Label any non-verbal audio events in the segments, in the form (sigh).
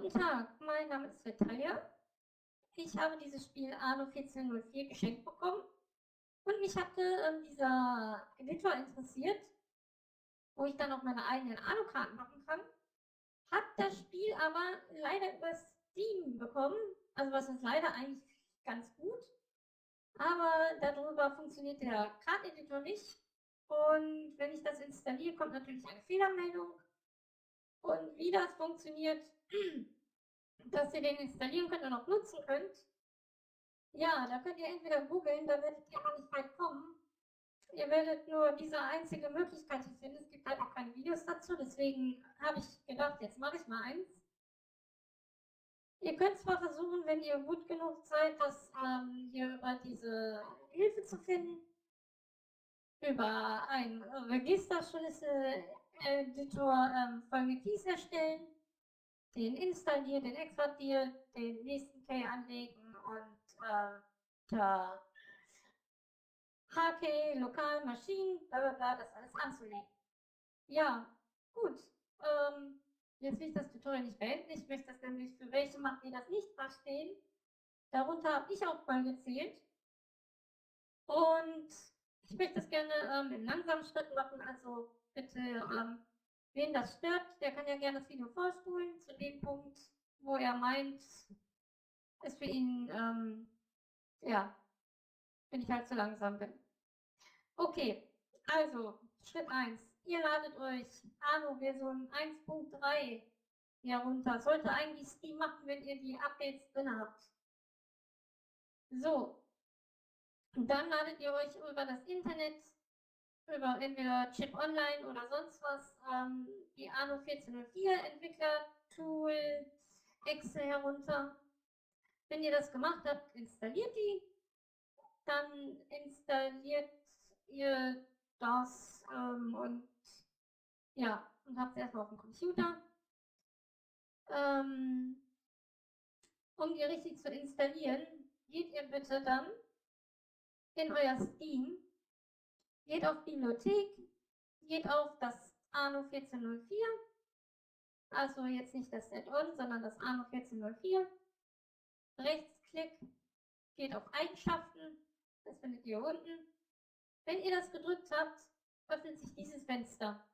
Guten Tag, mein Name ist Natalia. Ich habe dieses Spiel Anno 1404 geschenkt bekommen. Und mich hatte ähm, dieser Editor interessiert, wo ich dann auch meine eigenen Anno-Karten machen kann. Hat das Spiel aber leider über Steam bekommen, also was ist leider eigentlich ganz gut, aber darüber funktioniert der Karteneditor nicht. Und wenn ich das installiere, kommt natürlich eine Fehlermeldung und wie das funktioniert, (clears throat) dass ihr den installieren könnt und auch nutzen könnt, ja, da könnt ihr entweder googeln, da werdet ihr aber nicht weit kommen. Ihr werdet nur diese einzige Möglichkeit finden. Es gibt halt auch keine Videos dazu, deswegen habe ich gedacht, jetzt mache ich mal eins. Ihr könnt zwar versuchen, wenn ihr gut genug seid, das ähm, hier über diese Hilfe zu finden, über ein Registerschlüssel-Editor ähm, folgende Keys erstellen, den installieren, den exportieren, den nächsten Key anlegen und äh, da HK, Lokal, Maschinen, bla bla bla, das alles anzulegen. Ja, gut. Ähm, jetzt will ich das Tutorial nicht beenden. Ich möchte das nämlich für welche machen, die das nicht verstehen. Darunter habe ich auch mal gezählt. Und ich möchte das gerne ähm, in langsamen Schritten machen, also bitte, ähm, wen das stört, der kann ja gerne das Video vorspulen zu dem Punkt, wo er meint, es für ihn, ähm, ja, wenn ich halt zu langsam bin. Okay, also Schritt 1. Ihr ladet euch Anno Version 1.3 herunter. Sollte eigentlich Steam machen, wenn ihr die Updates drin habt. So, und dann ladet ihr euch über das Internet, über entweder Chip Online oder sonst was, ähm, die Anno 1404 Entwickler-Tools, Excel herunter. Wenn ihr das gemacht habt, installiert die. Dann installiert ihr das ähm, und ja, und habt es erstmal auf dem Computer. Ähm, um die richtig zu installieren, geht ihr bitte dann in euer Steam, geht auf Bibliothek, geht auf das Arno 1404, also jetzt nicht das Add-on, sondern das Arno 1404, Rechtsklick, geht auf Eigenschaften, das findet ihr unten. Wenn ihr das gedrückt habt, öffnet sich dieses Fenster.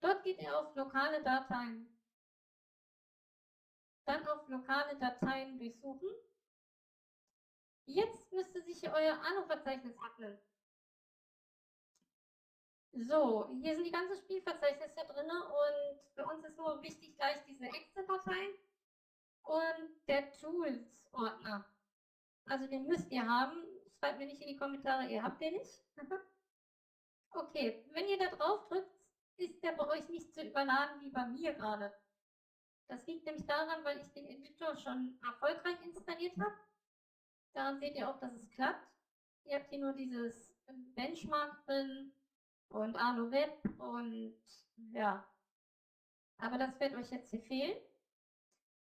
Dort geht ihr auf lokale Dateien. Dann auf lokale Dateien durchsuchen Jetzt müsste sich euer Anno-Verzeichnis öffnen. So, hier sind die ganzen Spielverzeichnisse drin und für uns ist nur wichtig gleich diese Excel-Datei und der Tools-Ordner. Also den müsst ihr haben. Schreibt mir nicht in die Kommentare, ihr habt den nicht. (laughs) okay, wenn ihr da drauf drückt, ist der bei euch nicht zu überladen wie bei mir gerade. Das liegt nämlich daran, weil ich den Editor schon erfolgreich installiert habe. Daran seht ihr auch, dass es klappt. Ihr habt hier nur dieses Benchmark drin und Arno Web und ja. Aber das wird euch jetzt hier fehlen.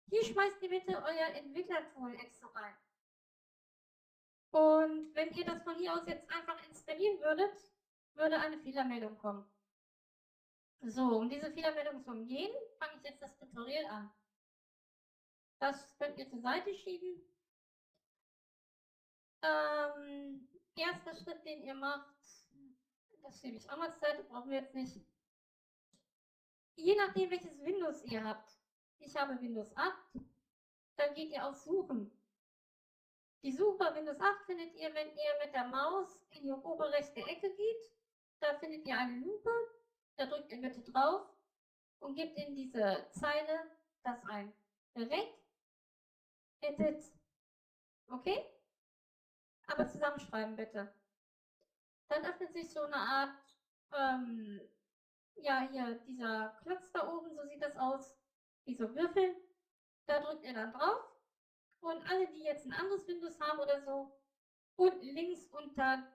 Hier schmeißt ihr bitte euer Entwicklertool extra rein. Und wenn ihr das von hier aus jetzt einfach installieren würdet, würde eine Fehlermeldung kommen. So, um diese Fehlermeldung zu umgehen, fange ich jetzt das Tutorial an. Das könnt ihr zur Seite schieben ähm, erster Schritt, den ihr macht, das schiebe ich auch mal zur Seite, brauchen wir jetzt nicht. Je nachdem, welches Windows ihr habt. Ich habe Windows 8. Dann geht ihr auf Suchen. Die Suche Windows 8 findet ihr, wenn ihr mit der Maus in die obere rechte Ecke geht. Da findet ihr eine Lupe. Da drückt ihr bitte drauf und gebt in diese Zeile das ein. Rec Edit. Okay? Aber zusammenschreiben bitte. Dann öffnet sich so eine Art, ähm, ja, hier dieser Klotz da oben, so sieht das aus, wie so Würfel. Da drückt ihr dann drauf. Und alle, die jetzt ein anderes Windows haben oder so, unten links unter,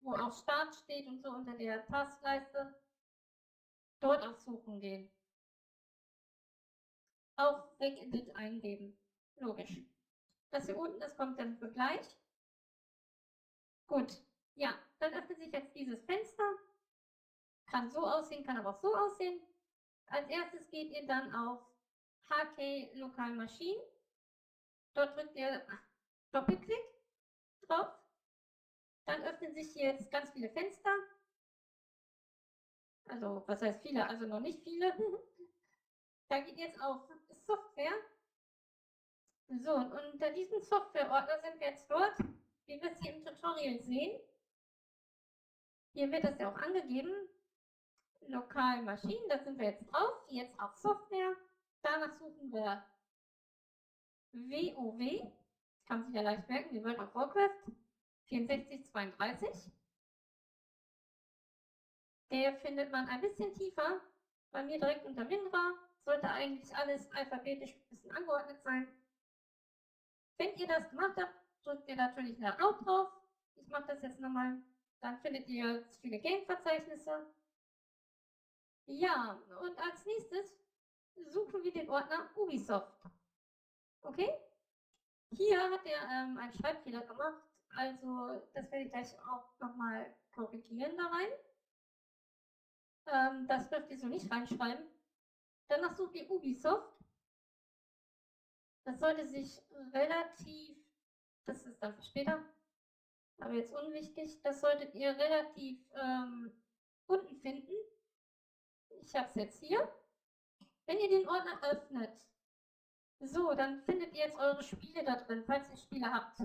wo auch Start steht und so unter der Taskleiste, dort auf Suchen gehen. Auch Edit eingeben. Logisch. Das hier unten, das kommt dann für gleich. Gut, ja, dann öffnet sich jetzt dieses Fenster. Kann so aussehen, kann aber auch so aussehen. Als erstes geht ihr dann auf HK Local Machine. Dort drückt ihr Doppelklick drauf. Dann öffnen sich hier jetzt ganz viele Fenster. Also, was heißt viele? Also noch nicht viele. (laughs) da geht jetzt auf Software. So, und unter diesem Software-Ordner sind wir jetzt dort, wie wir es hier im Tutorial sehen. Hier wird das ja auch angegeben. Lokal Maschinen, da sind wir jetzt drauf. Jetzt auf Software. Danach suchen wir WoW. Kann sich ja leicht merken, wie World of Warcraft. 6432. Der findet man ein bisschen tiefer. Bei mir direkt unter WinRAR. Sollte eigentlich alles alphabetisch ein bisschen angeordnet sein. Wenn ihr das gemacht habt, drückt ihr natürlich nach Out drauf. Ich mache das jetzt nochmal. Dann findet ihr viele Game-Verzeichnisse. Ja, und als nächstes suchen wir den Ordner Ubisoft. Okay? Hier hat er ähm, einen Schreibfehler gemacht. Also, das werde ich gleich auch nochmal korrigieren da rein. Ähm, das dürft ihr so nicht reinschreiben. Danach sucht ihr Ubisoft. Das sollte sich relativ, das ist dann für später, aber jetzt unwichtig, das solltet ihr relativ ähm, unten finden. Ich habe es jetzt hier. Wenn ihr den Ordner öffnet, so, dann findet ihr jetzt eure Spiele da drin, falls ihr Spiele habt.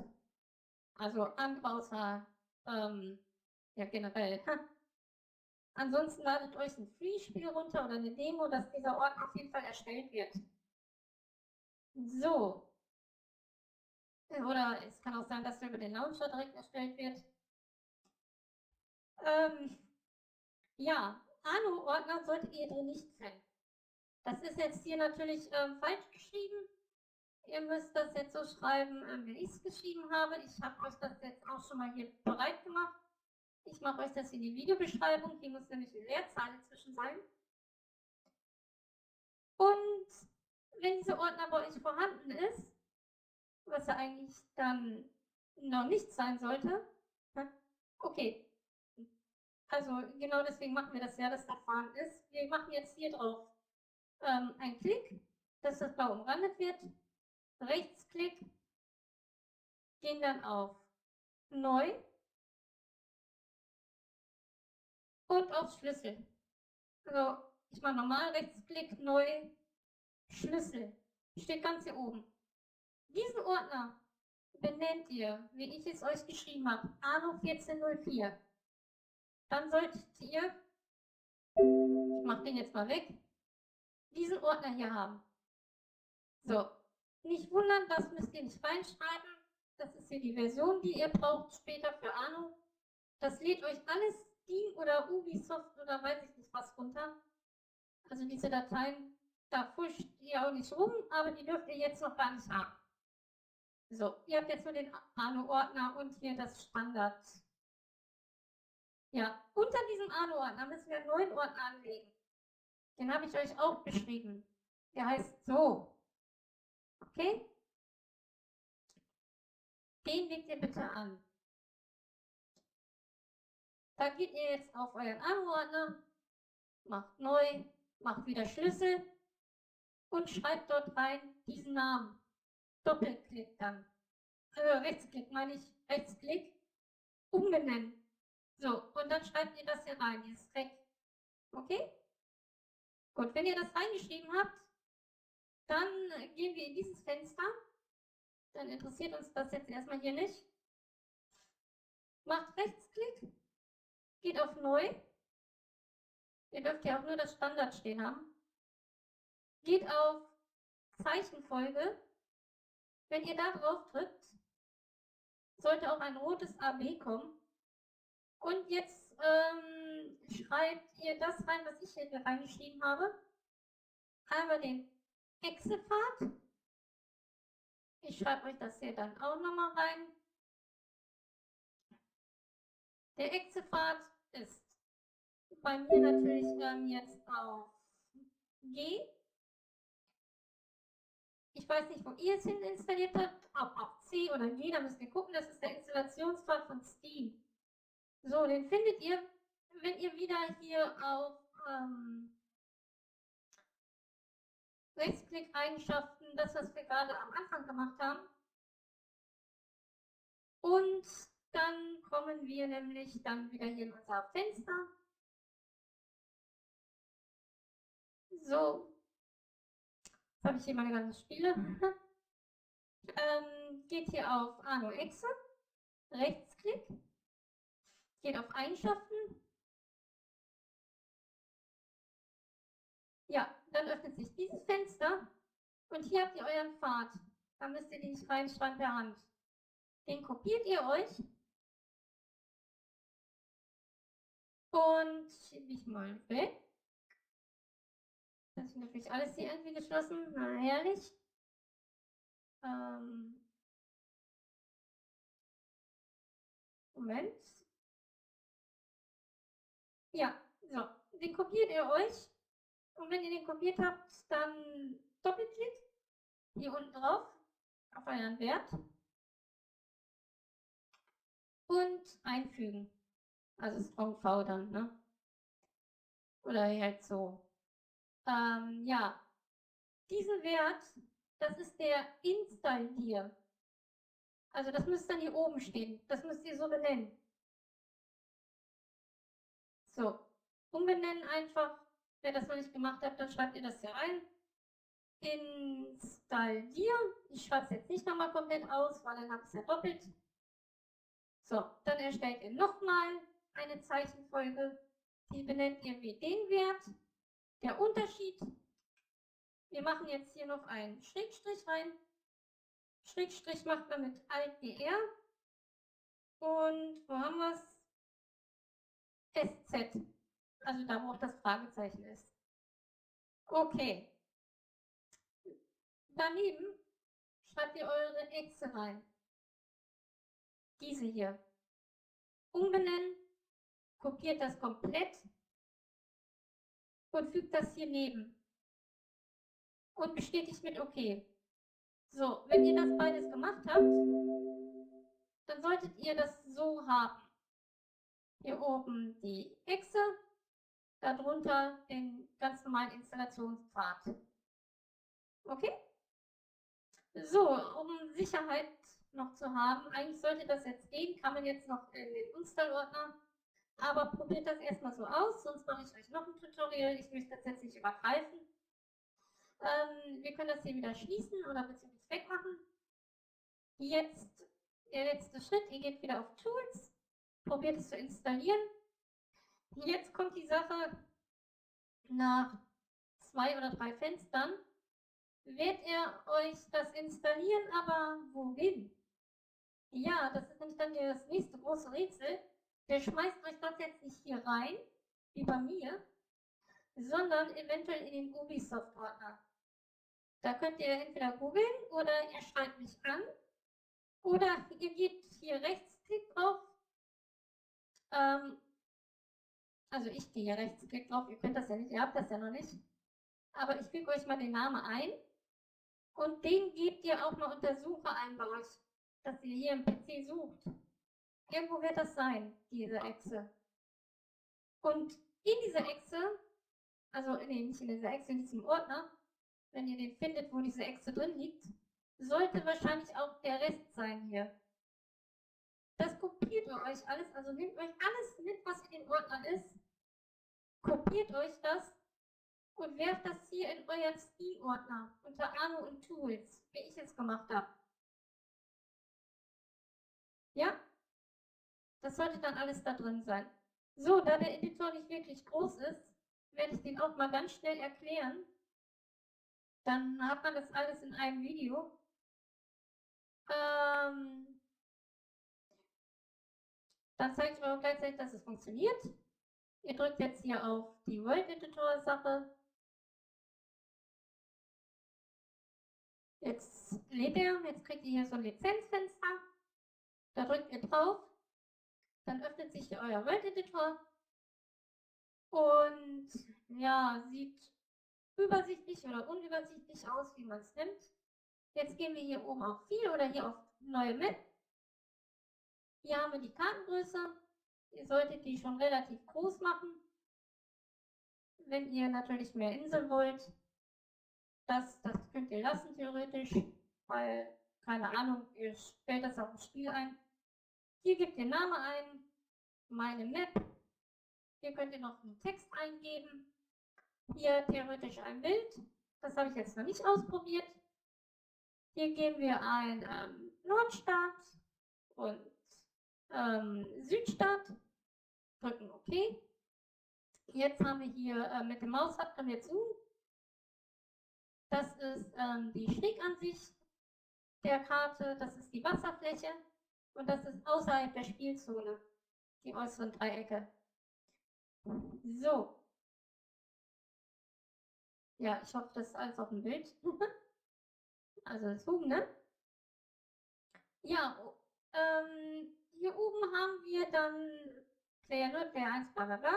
Also andere ähm, ja generell. Ansonsten ladet euch ein Free-Spiel runter oder eine Demo, dass dieser Ordner auf jeden Fall erstellt wird. So. Oder es kann auch sein, dass der über den Launcher direkt erstellt wird. Ähm, ja, Anu-Ordner solltet ihr drin nicht finden. Das ist jetzt hier natürlich ähm, falsch geschrieben. Ihr müsst das jetzt so schreiben, ähm, wie ich es geschrieben habe. Ich habe euch das jetzt auch schon mal hier bereit gemacht. Ich mache euch das in die Videobeschreibung. Hier muss nämlich eine Leerzahl inzwischen sein. Und wenn dieser Ordner bei euch vorhanden ist, was er eigentlich dann noch nicht sein sollte, okay. Also genau deswegen machen wir das ja, dass das vorhanden ist. Wir machen jetzt hier drauf ähm, einen Klick, dass das blau umrandet wird. Rechtsklick, gehen dann auf Neu und auf Schlüssel. Also ich mache normal Rechtsklick, Neu, Schlüssel. Steht ganz hier oben. Diesen Ordner benennt ihr, wie ich es euch geschrieben habe, Arno 1404. Dann solltet ihr, ich mache den jetzt mal weg, diesen Ordner hier haben. So, nicht wundern, das müsst ihr nicht reinschreiben. Das ist hier die Version, die ihr braucht später für Arno. Das lädt euch alles Steam oder Ubisoft oder weiß ich nicht was runter. Also diese Dateien da fuscht ihr auch nicht rum, aber die dürft ihr jetzt noch gar nicht haben. So, ihr habt jetzt nur den Arno-Ordner und hier das Standard. Ja, unter diesem Arno-Ordner müssen wir einen neuen Ordner anlegen. Den habe ich euch auch beschrieben. Der heißt so. Okay? Den legt ihr bitte an. Da geht ihr jetzt auf euren Arno-Ordner, macht neu, macht wieder Schlüssel und schreibt dort rein diesen Namen. Doppelklick dann. Also Rechtsklick meine ich, Rechtsklick, umbenennen. So, und dann schreibt ihr das hier rein, dieses Reck. Okay? Gut, wenn ihr das reingeschrieben habt, dann gehen wir in dieses Fenster. Dann interessiert uns das jetzt erstmal hier nicht. Macht Rechtsklick, geht auf Neu. Ihr dürft ja auch nur das Standard stehen haben geht auf Zeichenfolge. Wenn ihr da drauf drückt, sollte auch ein rotes AB kommen. Und jetzt ähm, schreibt ihr das rein, was ich hier reingeschrieben habe. Einmal den Exepfad. Ich schreibe euch das hier dann auch nochmal rein. Der Exepfad ist bei mir natürlich ähm, jetzt auf G. Ich weiß nicht, wo ihr es hin installiert habt, ob auf C oder G, da müsst ihr gucken, das ist der Installationspfad von Steam. So, den findet ihr, wenn ihr wieder hier auf, ähm, Rechtsklick Eigenschaften, das, was wir gerade am Anfang gemacht haben. Und dann kommen wir nämlich dann wieder hier in unser Fenster. So. Habe ich hier meine ganzen Spiele. ähm, geht hier auf Arno Exe. Rechtsklick. Geht auf Eigenschaften. Ja, dann öffnet sich dieses Fenster. Und hier habt ihr euren Pfad. Da müsst ihr den nicht reinschreiben per Hand. Den kopiert ihr euch und schiebe ich mal weg. Das ist natürlich alles hier irgendwie geschlossen. Na, herrlich. Ähm Moment. Ja, so. Den kopiert ihr euch. Und wenn ihr den kopiert habt, dann Doppelklick hier unten drauf auf euren Wert und einfügen. Also Strong V dann, ne? Oder halt so. Ähm, ja, diesen Wert, das ist der Installier. Also das müsste dann hier oben stehen. Das müsst ihr so benennen. So, umbenennen einfach. Wer das noch nicht gemacht hat, dann schreibt ihr das hier rein. Installier. Ich schreibe es jetzt nicht nochmal komplett aus, weil dann habe ich es ja doppelt. So, dann erstellt ihr nochmal eine Zeichenfolge. Die benennt ihr wie den Wert. Der Unterschied. Wir machen jetzt hier noch einen Schrägstrich rein. Schrägstrich macht man mit Alt GR. Und wo haben wir es? SZ. Also da, wo auch das Fragezeichen ist. Okay. Daneben schreibt ihr eure Exe rein. Diese hier. Umbenennen, kopiert das komplett und fügt das hier neben. Und bestätigt mit OK. So, wenn ihr das beides gemacht habt, dann solltet ihr das so haben. Hier oben die Exe, darunter den ganz normalen Installationspfad. Okay? So, um Sicherheit noch zu haben. Eigentlich sollte das jetzt gehen, kann man jetzt noch in den Install-Ordner. Aber probiert das erstmal so aus, sonst mache ich euch noch ein Tutorial. Ich möchte das jetzt nicht übergreifen. Ähm, wir können das hier wieder schließen oder beziehungsweise wegmachen. Jetzt der letzte Schritt, ihr geht wieder auf Tools, probiert es zu installieren. Jetzt kommt die Sache nach zwei oder drei Fenstern. Wird er euch das installieren, aber wohin? Ja, das ist nämlich dann das nächste große Rätsel. Der schmeißt euch das jetzt nicht hier rein, wie bei mir, sondern eventuell in den Ubisoft-Ordner. Da könnt ihr entweder googeln oder ihr schreibt mich an oder ihr geht hier rechtsklick drauf. Ähm, also ich gehe hier rechtsklick drauf, ihr könnt das ja nicht, ihr habt das ja noch nicht. Aber ich füge euch mal den Namen ein und den gebt ihr auch mal unter Suche ein bei euch dass ihr hier im PC sucht. Irgendwo wird das sein, diese Echse. Und in dieser Echse, also nee, nicht in dieser Echse, in diesem Ordner, wenn ihr den findet, wo diese Echse drin liegt, sollte wahrscheinlich auch der Rest sein hier. Das kopiert ihr euch alles, also nehmt euch alles mit, was in dem Ordner ist, kopiert euch das und werft das hier in euren Steam-Ordner unter Arno und Tools, wie ich es gemacht habe. Ja? Das sollte dann alles da drin sein. So, da der Editor nicht wirklich groß ist, werde ich den auch mal ganz schnell erklären. Dann hat man das alles in einem Video. Ähm, dann zeige ich euch auch gleichzeitig, dass es funktioniert. Ihr drückt jetzt hier auf die World Editor Sache. Jetzt lädt er, jetzt kriegt ihr hier so ein Lizenzfenster. Da drückt ihr drauf, dann öffnet sich hier euer World Editor und ja, sieht übersichtlich oder unübersichtlich aus, wie man es nimmt. Jetzt gehen wir hier oben auf viel oder hier auf neue Map. Hier haben wir die Kartengröße. Ihr solltet die schon relativ groß machen. Wenn ihr natürlich mehr Inseln wollt, Das, das könnt ihr lassen theoretisch, weil, keine Ahnung, ihr stellt das auf dem Spiel ein. Hier gebt ihr Name ein, meine Map. Hier könnt ihr noch einen Text eingeben. Hier theoretisch ein Bild. Das habe ich jetzt noch nicht ausprobiert. Hier geben wir ein ähm, Nordstaat und ähm, Südstaat. Drücken OK. Jetzt haben wir hier äh, mit dem Mausrad können wir zoomen. Das ist ähm, die Schrägansicht der Karte, das ist die Wasserfläche und das ist außerhalb der Spielzone, die äußeren Dreiecke. So. Ja, ich hoffe, das ist alles auf dem Bild. (laughs) also Zoom, ne? Ja, ähm, hier oben haben wir dann Player 0, Player 1, bla bla bla.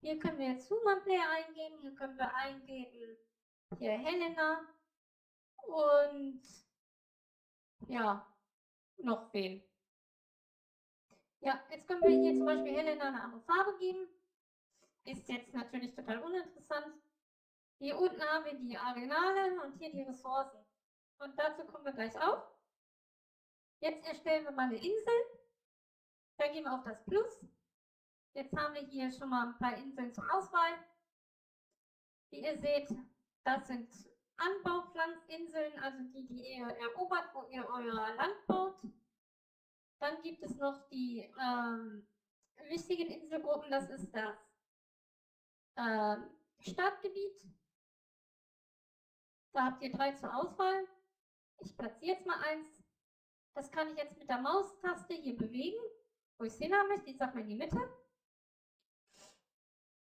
Hier können wir jetzt Human Player eingeben, hier können wir eingeben, hier Helena und ja, noch wen. Ja, jetzt können wir hier zum Beispiel Helena eine andere Farbe geben. Ist jetzt natürlich total uninteressant. Hier unten haben wir die Arenale und hier die Ressourcen. Und dazu kommen wir gleich auch. Jetzt erstellen wir mal eine Insel. Da gehen wir auf das Plus. Jetzt haben wir hier schon mal ein paar Inseln zur Auswahl. Wie ihr seht, das sind Anbaupflanzinseln, also die, die ihr erobert, wo ihr euer Land baut. Dann gibt es noch die ähm, wichtigen Inselgruppen, das ist das ähm, Stadtgebiet. Da habt ihr drei zur Auswahl. Ich platziere jetzt mal eins. Das kann ich jetzt mit der Maustaste hier bewegen, wo ich es hin haben. Ich sage mal in die Mitte.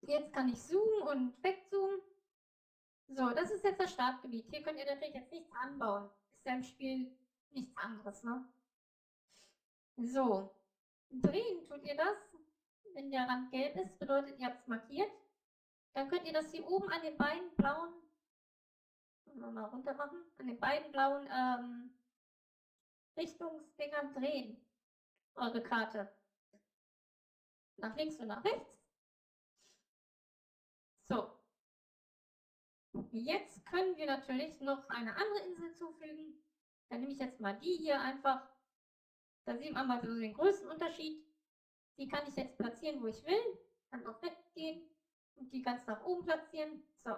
Jetzt kann ich zoomen und wegzoomen. So, das ist jetzt das Startgebiet. Hier könnt ihr natürlich jetzt nichts anbauen. Ist ja im Spiel nichts anderes, ne? So, drehen tut ihr das. Wenn der Rand gelb ist, bedeutet, ihr habt es markiert. Dann könnt ihr das hier oben an den beiden blauen, mal runter machen, an den beiden blauen ähm, Richtungsdingern drehen. Eure Karte. Nach links und nach rechts. So, Jetzt können wir natürlich noch eine andere Insel zufügen. Dann nehme ich jetzt mal die hier einfach. Da sehen wir mal so den größten Unterschied. Die kann ich jetzt platzieren, wo ich will. Kann auch weggehen und die ganz nach oben platzieren. So.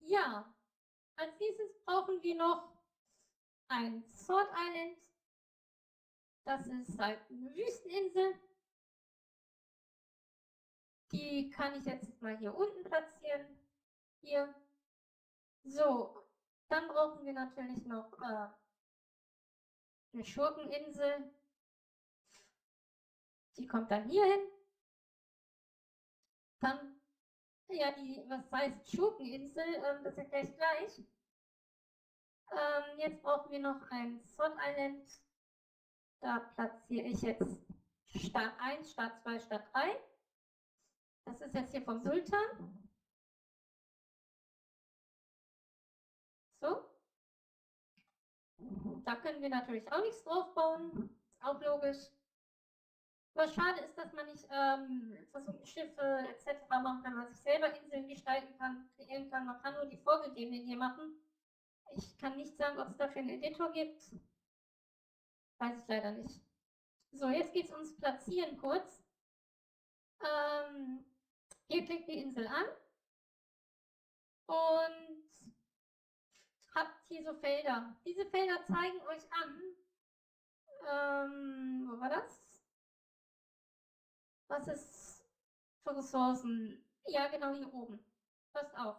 Ja, als nächstes brauchen wir noch ein Sword Island. Das ist halt eine Wüsteninsel. Die kann ich jetzt mal hier unten platzieren. Hier. So, dann brauchen wir natürlich noch äh, eine Schurkeninsel. Die kommt dann hier hin. Dann, ja, die, was heißt Schurkeninsel, ähm, das erkläre ich gleich. Ähm, jetzt brauchen wir noch ein Sun Island. Da platziere ich jetzt Start 1, Start 2, Start 3. Das ist jetzt hier vom Sultan. So. Da können wir natürlich auch nichts drauf bauen. Ist auch logisch. Was schade ist, dass man nicht ähm, versucht, Schiffe etc. machen kann, man sich selber Inseln gestalten kann, kreieren kann. Man kann nur die vorgegebenen hier machen. Ich kann nicht sagen, ob es dafür einen Editor gibt. Weiß ich leider nicht. So, jetzt geht es ums Platzieren kurz. Ähm, Ihr klickt die Insel an und habt hier so Felder. Diese Felder zeigen euch an, ähm, wo war das? Was ist für Ressourcen? Ja, genau hier oben. Passt auf.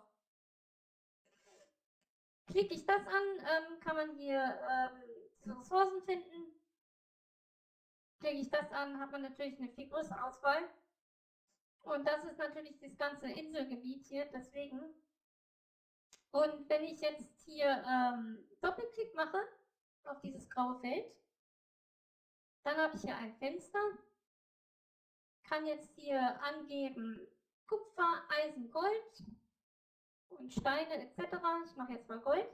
Klicke ich das an, ähm, kann man hier ähm, Ressourcen finden. Klicke ich das an, hat man natürlich eine viel größere Auswahl. Und das ist natürlich das ganze Inselgebiet hier, deswegen. Und wenn ich jetzt hier ähm, Doppelklick mache auf dieses graue Feld, dann habe ich hier ein Fenster, kann jetzt hier angeben Kupfer, Eisen, Gold und Steine etc. Ich mache jetzt mal Gold.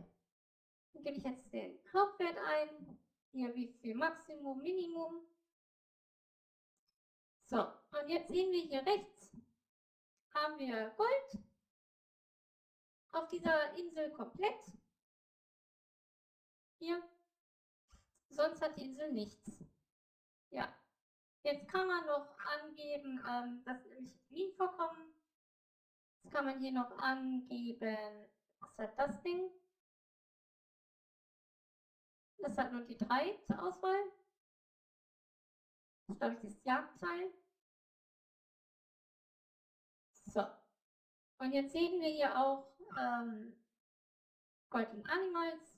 Dann gebe ich jetzt den Hauptwert ein, hier wie viel Maximum, Minimum. So, und jetzt sehen wir hier rechts, haben wir Gold. dieser Insel komplett. Hier. Sonst hat die Insel nichts. Ja. Jetzt kann man noch angeben, ähm, dass nämlich Wien vorkommen. Jetzt kann man hier noch angeben, was hat das Ding? Das hat nur die drei zur Auswahl. Das ist, glaube ich, das Jagdteil. So. Und jetzt sehen wir hier auch ähm, Golden Animals.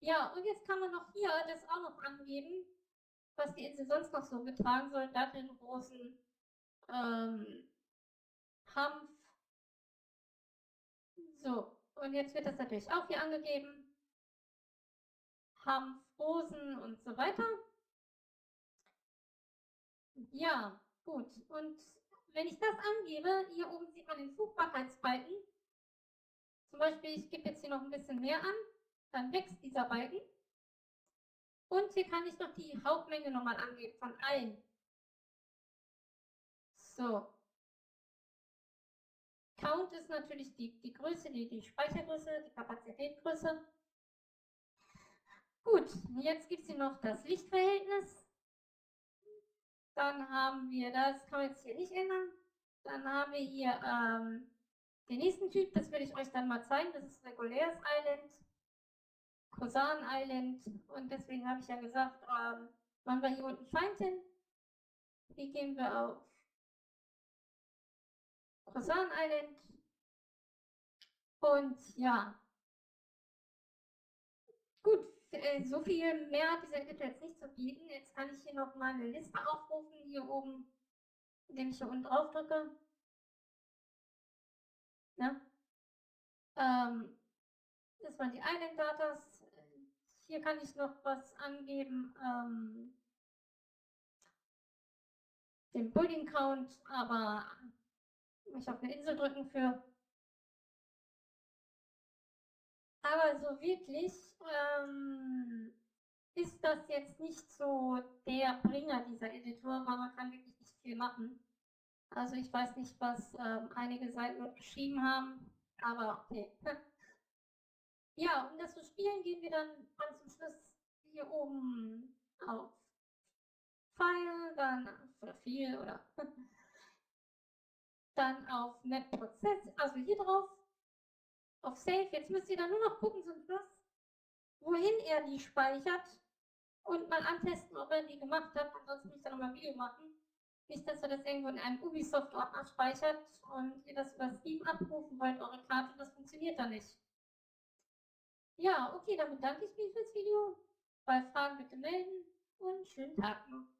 Ja, und jetzt kann man noch hier das auch noch angeben, was die Insel sonst noch so getragen soll. Datteln, Rosen, ähm, Hanf. So, und jetzt wird das natürlich auch hier angegeben. Hanf, Rosen und so weiter. Ja, gut. Und wenn ich das angebe, hier oben sieht man den Fruchtbarkeitsbalken. Zum Beispiel, ich gebe jetzt hier noch ein bisschen mehr an, dann wächst dieser Balken. Und hier kann ich noch die Hauptmenge nochmal angeben von allen. So. Count ist natürlich die, die Größe, die, die Speichergröße, die Kapazitätgröße. Gut, jetzt gibt es hier noch das Lichtverhältnis. Dann haben wir, das kann man jetzt hier nicht ändern. Dann haben wir hier ähm, den nächsten Typ, das will ich euch dann mal zeigen. Das ist reguläres Island, Kosan Island. Und deswegen habe ich ja gesagt, ähm, machen wir hier unten Feind hin. Hier gehen wir auf Kosan Island. Und ja, gut, äh, so viel mehr hat dieser Editor jetzt nicht zu bieten. Jetzt kann ich hier noch mal eine Liste aufrufen, hier oben, indem ich hier unten drauf drücke. Ja. Ähm, das waren die Island Datas. Hier kann ich noch was angeben. Ähm, den Building Count, aber ich auf eine Insel drücken für Aber so wirklich ähm, ist das jetzt nicht so der Bringer dieser Editor, weil man kann wirklich nicht viel machen. Also ich weiß nicht, was ähm, einige Seiten geschrieben haben, aber okay. (laughs) ja, um das zu spielen, gehen wir dann ganz zum Schluss hier oben auf File, dann oder viel oder (laughs) dann auf Net Prozess, also hier drauf auf Save. Jetzt müsst ihr dann nur noch gucken zum Schluss, wohin er die speichert und mal antesten, ob er die gemacht hat. Ansonsten muss ich dann nochmal ein Video machen. Nicht, dass er das irgendwo in einem Ubisoft-Ordner speichert und ihr das über Steam abrufen wollt, eure Karte, das funktioniert dann nicht. Ja, okay, dann bedanke ich mich fürs Video. Bei Fragen bitte melden und schönen Tag noch.